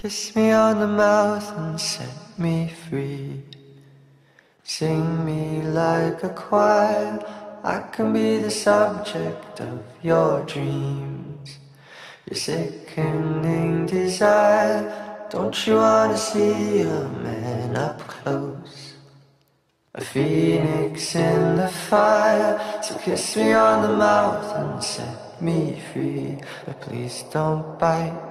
Kiss me on the mouth and set me free. Sing me like a choir. I can be the subject of your dreams. Your sickening desire. Don't you wanna see a man up close? A phoenix in the fire. So kiss me on the mouth and set me free. But please don't bite.